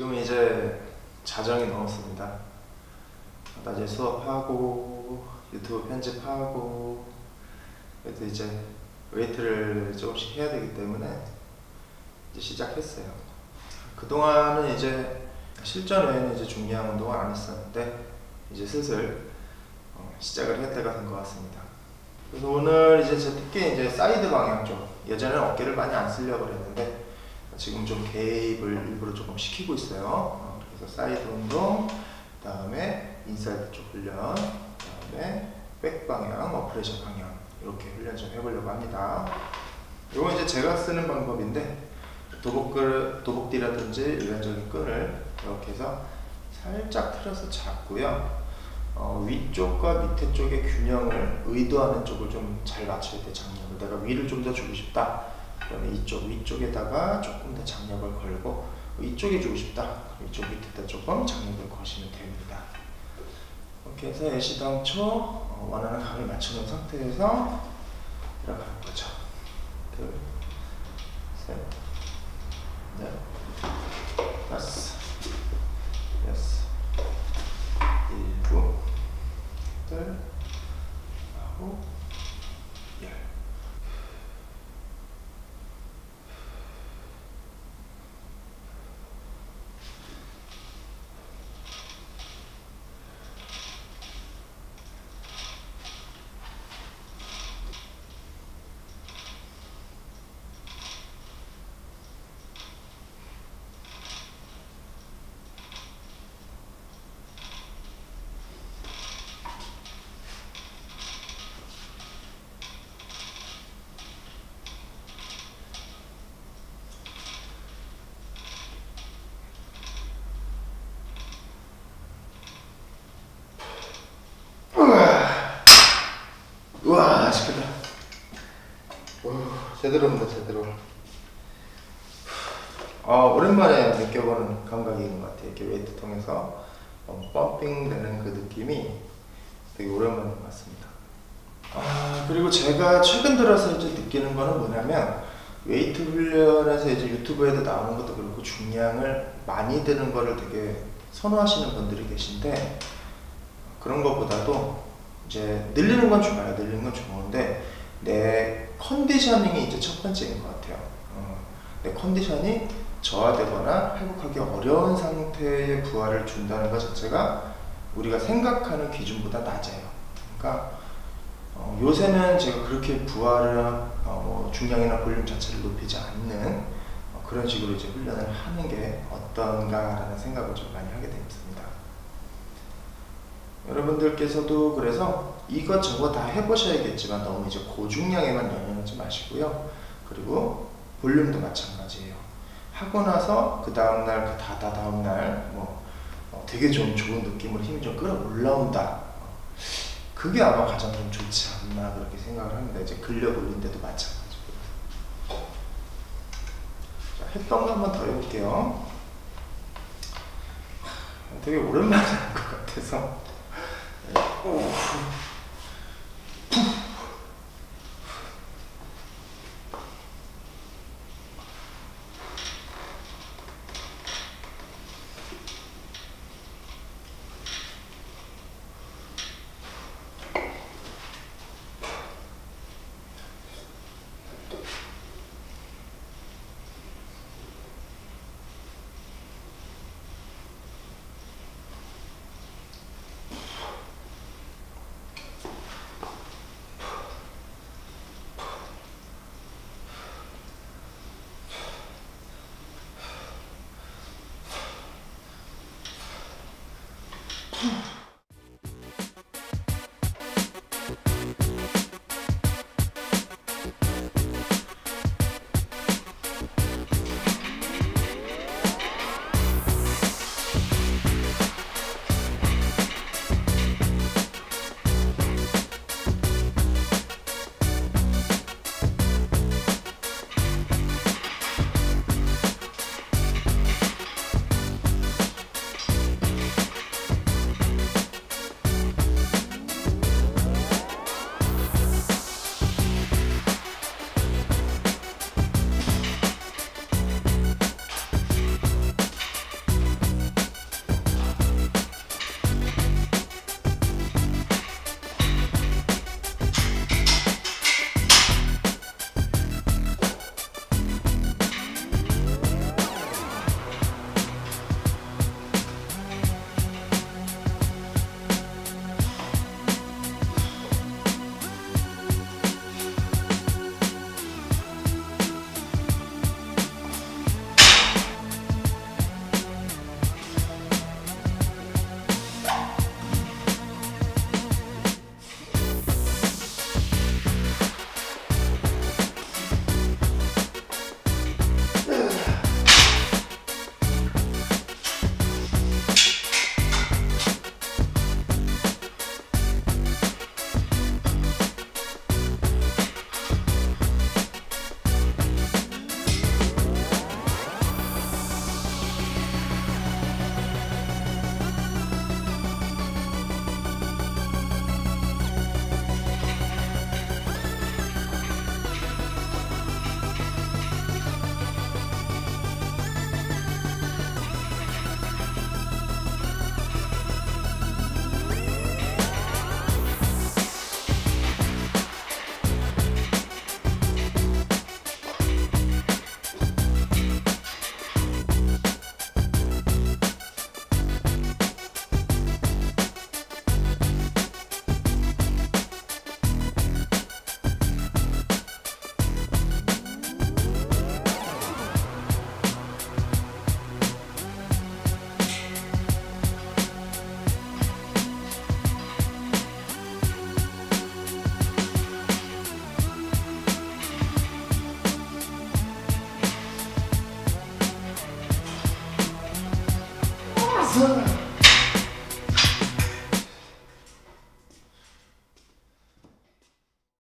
지금 이제 자정이 넘었습니다. 낮에 수업하고 유튜브 편집하고 그래도 이제 웨이트를 조금씩 해야 되기 때문에 이제 시작했어요. 그동안은 이제 실전 외에는 이제 중량 운동을 안 했었는데 이제 슬슬 어, 시작을 해야 때가 된 것 같습니다. 그래서 오늘 이제 제 특히 이제 사이드 방향 쪽 예전에는 어깨를 많이 안 쓰려고 그랬는데 지금 좀 개입을 일부러 조금 시키고 있어요. 어, 그래서 사이드 운동, 다음에 인사이드 쪽 훈련, 다음에 백 방향, up pressure 방향 이렇게 훈련 좀 해보려고 합니다. 이건 이제 제가 쓰는 방법인데 도복끈, 도복띠라든지 일반적인 끈을 이렇게 해서 살짝 틀어서 잡고요. 어, 위쪽과 밑에 쪽의 균형을 의도하는 쪽을 좀 잘 맞춰야 돼 장력을 내가 위를 좀 더 주고 싶다 그러면 이쪽 위쪽에다가 조금 더 장력을 걸고 이쪽에 주고 싶다. 이쪽 밑에다 조금 장력을 거시면 됩니다. 이렇게 해서 애시당초 어, 원하는 각을 맞춰놓은 상태에서 들어가는 거죠. 둘, 셋, 넷, 다섯, 여섯, 일곱, 여덟, 아홉, 열. 우와 맛있겠다 오, 제대로 입니다 제대로. 어, 오랜만에 느껴보는 감각인 것 같아요. 이렇게 웨이트 통해서 어, 펌핑 되는 그 느낌이 되게 오랜만인 것 같습니다. 아 그리고 제가 최근 들어서 이제 느끼는 거는 뭐냐면 웨이트 훈련에서 이제 유튜브에도 나오는 것도 그렇고 중량을 많이 드는 거를 되게 선호하시는 분들이 계신데 그런 것보다도 이제 늘리는 건 좋아요. 늘리는 건 좋은데 내 컨디셔닝이 이제 첫 번째인 것 같아요. 어, 내 컨디션이 저하되거나 회복하기 어려운 상태의 부하를 준다는 것 자체가 우리가 생각하는 기준보다 낮아요. 그러니까 어, 요새는 제가 그렇게 부하를 어, 뭐 중량이나 볼륨 자체를 높이지 않는 어, 그런 식으로 이제 훈련을 하는 게 어떤가라는 생각을 좀 많이 하게 됩니다. 여러분들께서도 그래서 이것저것 다 해보셔야겠지만 너무 이제 고중량에만 연연하지 마시고요. 그리고 볼륨도 마찬가지예요. 하고 나서 그 다음날, 그 다다 다음날 뭐 어, 되게 좀 좋은 느낌으로 힘이 좀 끌어올라온다. 그게 아마 가장 좀 좋지 않나 그렇게 생각을 합니다. 이제 근력 올린 데도 마찬가지고. 자, 했던 거 한번 더 해볼게요. 되게 오랜만에 하는 것 같아서. 오. Hmm.